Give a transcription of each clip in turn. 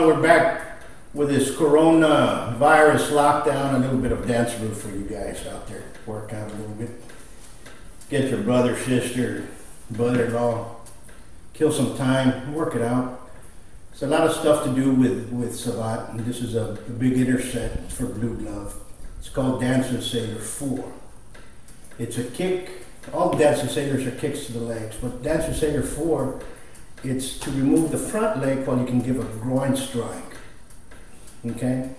we're back with this corona virus lockdown, a little bit of dance move for you guys out there. Work out a little bit. Get your brother, sister, brother-in-law, kill some time, work it out. It's a lot of stuff to do with, with Savate, and this is a, a big interset for Blue Glove. It's called Dance and Sailor 4. It's a kick, all Dance and Sailors are kicks to the legs, but Dance and Sailor 4, it's to remove the front leg while you can give a groin strike. Okay?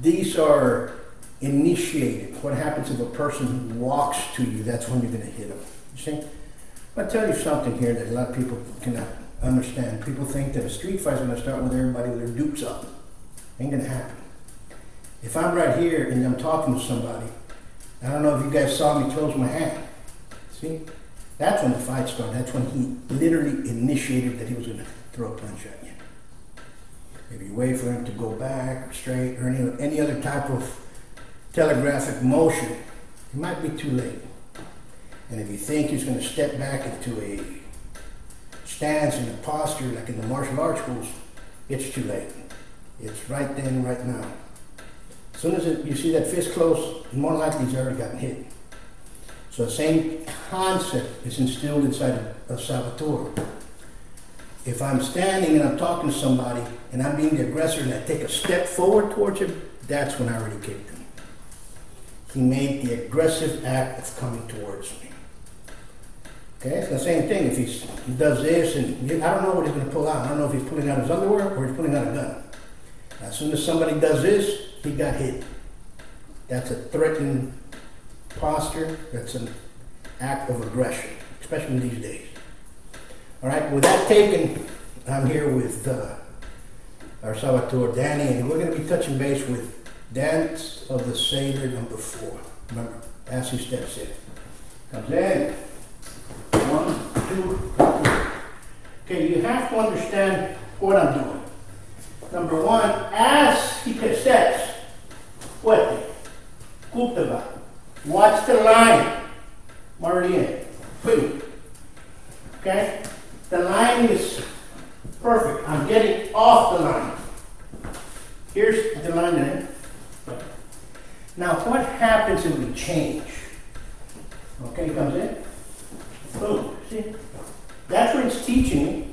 These are initiated. What happens if a person walks to you? That's when you're going to hit them. You see? I'll tell you something here that a lot of people cannot understand. People think that a street fight's going to start with everybody with their dukes up. Ain't going to happen. If I'm right here and I'm talking to somebody, I don't know if you guys saw me close my hand. See? That's when the fight started. That's when he literally initiated that he was going to throw a punch at you. If you wait for him to go back straight or any, any other type of telegraphic motion, it might be too late. And if you think he's going to step back into a stance and a posture like in the martial arts schools, it's too late. It's right then, right now. As soon as it, you see that fist close, more likely he's already gotten hit. So the same concept is instilled inside of, of Salvatore. If I'm standing and I'm talking to somebody and I'm being the aggressor and I take a step forward towards him, that's when I already kicked him. He made the aggressive act of coming towards me. Okay, it's the same thing. If he does this and I don't know what he's going to pull out. I don't know if he's pulling out his underwear or he's pulling out a gun. As soon as somebody does this, he got hit. That's a threatening posture. That's an act of aggression, especially these days. All right, with that taken, I'm here with uh, our Salvatore, Danny, and we're going to be touching base with Dance of the Savior number four. Remember, as he steps in. Comes in. One, two, three. Okay, you have to understand what I'm doing. Number one, as he steps, fuerte, cúptava. Watch the line. I'm already in. Boom. Okay? The line is perfect. I'm getting off the line. Here's the line there. Now, what happens if we change? Okay, comes in. Boom. See? That's what it's teaching.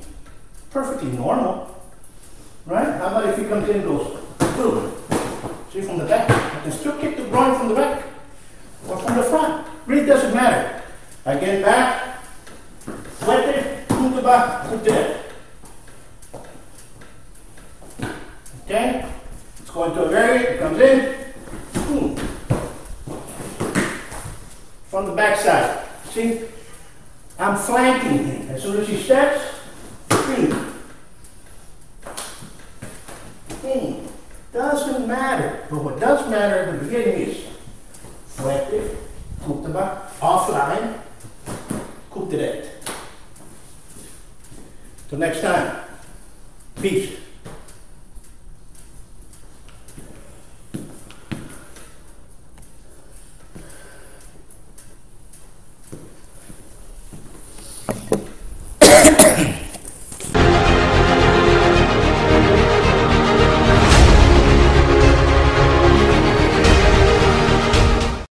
Perfectly normal. Right? How about if he comes in and goes, boom. See, from the back. I can still kick the groin from the back or from the front. Really doesn't matter. I get back, back, punto Okay? It's going to a variant, it comes in, boom. From the back side. See? I'm flanking him. As soon as he steps, boom. Boom. Doesn't matter. But what does matter at the beginning is punto back, offline, Coup Till next time. Peace.